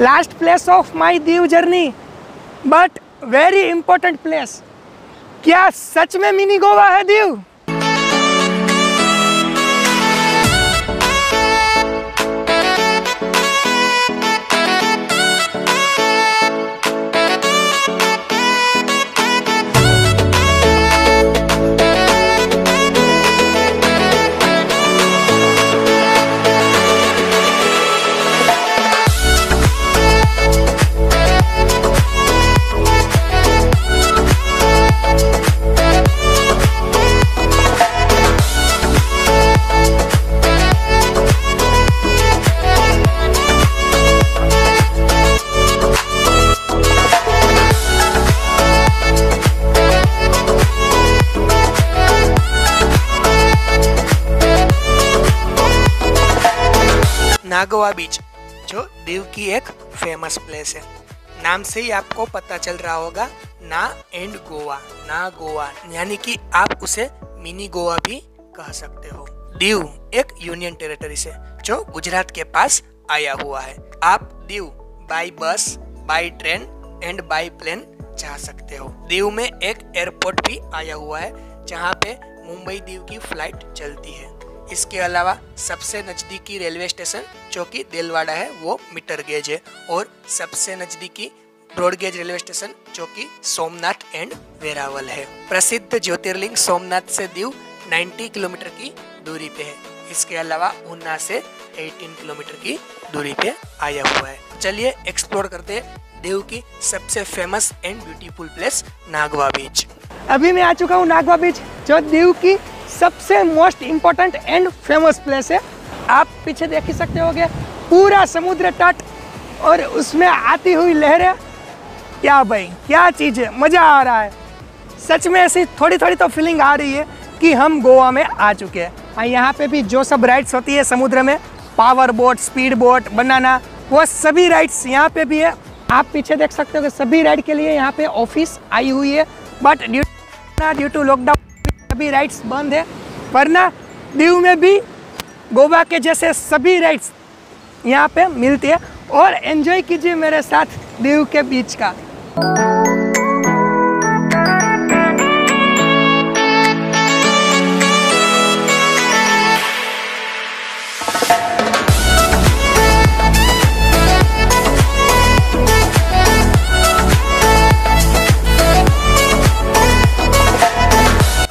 Last place of my Diu journey but very important place क्या सच में mini Goa है दीव नागोवा बीच, जो दीव की एक फ़ेमस प्लेस है। नाम से ही आपको पता चल रहा होगा, ना एंड गोवा, ना गोवा, यानी कि आप उसे मिनी गोवा भी कह सकते हो। दीव एक यूनियन टेरिटरी से जो गुजरात के पास आया हुआ है। आप Diu by bus by train and by plane जा सकते हो। दीव में एक एयरपोर्ट भी आया हुआ है, जहाँ पे मुंबई दीव की फ़्लाइट चलती है। इसके अलावा सबसे नज़दीकी रेलवे स्टेशन जो कि दिलवाड़ा है, वो मीटर गेज है और सबसे नज़दीकी ब्रॉड गेज रेलवे स्टेशन जो कि सोमनाथ एंड वेरावल है। प्रसिद्ध ज्योतिर्लिंग सोमनाथ से दीव 90 किलोमीटर की दूरी पे है। इसके अलावा ऊना से 18 किलोमीटर की दूरी पे आया हुआ है। चलिए एक्सप्लोर करते हैं दीव की सबसे famous and beautiful place Nagoa beach अभी मैं आ चुका हूँ नागवा बीच जो देव की सबसे most important and famous place है। आप पीछे देख ही सकते होगे, पूरा समुद्र तट और उसमें आती हुई लहरें। क्या भाई, क्या चीज़ है? मज़ा आ रहा है। सच में ऐसी थोड़ी थोड़ी तो फीलिंग आ रही है कि हम गोवा में आ चुके हैं। और यहाँ पे भी जो सब राइड्स होती है समुद्र में power boat speed boat banana वो सभी राइड्स यहाँ पे भी है। आप पीछे देख सकते हो कि सभी राइड के लिए यहाँ पे ऑफ़िस आई हुई है। But due due to lockdown सभी राइट्स बंद है, वरना दीव में भी गोवा के जैसे सभी राइड्स यहाँ पे मिलती है। और एंजॉय कीजिए मेरे साथ दीव के बीच का।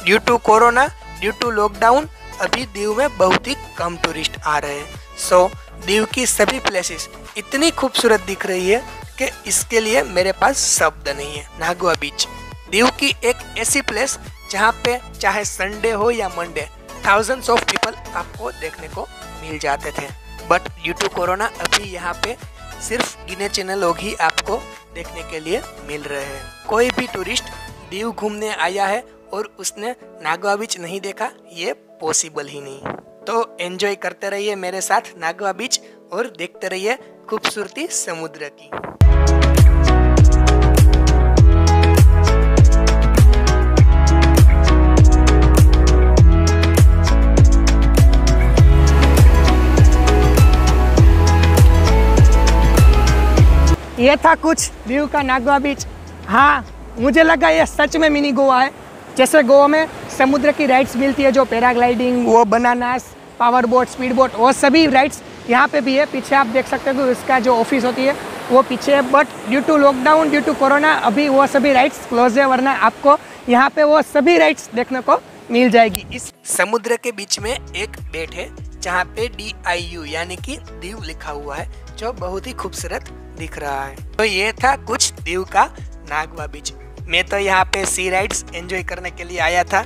Due to corona due to lockdown अभी दीव में बहुत ही कम टूरिस्ट आ रहे हैं। सो so, दीव की सभी प्लेसेस इतनी खूबसूरत दिख रही है कि इसके लिए मेरे पास शब्द नहीं है। नागवा बीच दीव की एक ऐसी प्लेस जहाँ पे चाहे संडे हो या मंडे थाउजेंड्स ऑफ़ पीपल आपको देखने को मिल जाते थे। बट ड्यू टू कोरोना अभी यहाँ पे सिर्फ़ गिने चुने लोग ही आपको देखने के लिए मिल रहे हैं। कोई भी टूरिस्ट दीव घूमने आया है और उसने नागवा बीच नहीं देखा, ये पॉसिबल ही नहीं। तो एंजॉय करते रहिए मेरे साथ नागवा बीच और देखते रहिए खूबसूरती समुद्र की। ये था कुछ दीव का नागवा बीच हाँ मुझे लगा ये सच में मिनी गोवा है। जैसे गोवा में समुद्र की राइड्स मिलती है, जो पैराग्लाइडिंग वो bananas power boat speed boat वो सभी राइड्स यहाँ पे भी है। पीछे आप देख सकते हो कि उसका जो ऑफ़िस होती है, वो पीछे है। But due to lockdown due to corona अभी वो सभी राइड्स क्लोज है, वरना आपको यहाँ पे वो सभी राइड्स देखने को मिल जाएगी। इस समुद्र के बीच में एक बेट है, जहाँ पे डी आई यू यानी कि दीव लिखा हुआ है, जो बहुत ही खूबसूरत दिख रहा है। तो ये था कुछ दीव का नागवा बीच। मैं तो यहाँ पे सी राइड्स एंजॉय करने के लिए आया था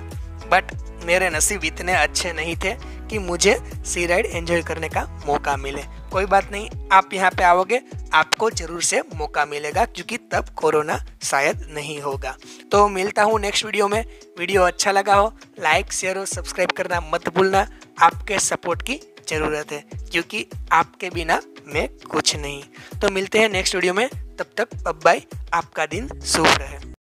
बट मेरे नसीब इतने अच्छे नहीं थे कि मुझे सी राइड एंजॉय करने का मौका मिले। कोई बात नहीं, आप यहाँ पे आओगे, आपको ज़रूर से मौका मिलेगा, क्योंकि तब कोरोना शायद नहीं होगा। तो मिलता हूँ नेक्स्ट वीडियो में। वीडियो अच्छा लगा हो लाइक शेयर और सब्सक्राइब करना मत भूलना। आपके सपोर्ट की ज़रूरत है, क्योंकि आपके बिना मैं कुछ नहीं। तो मिलते हैं नेक्स्ट वीडियो में। तब तक बाय आपका दिन शुभ रहे।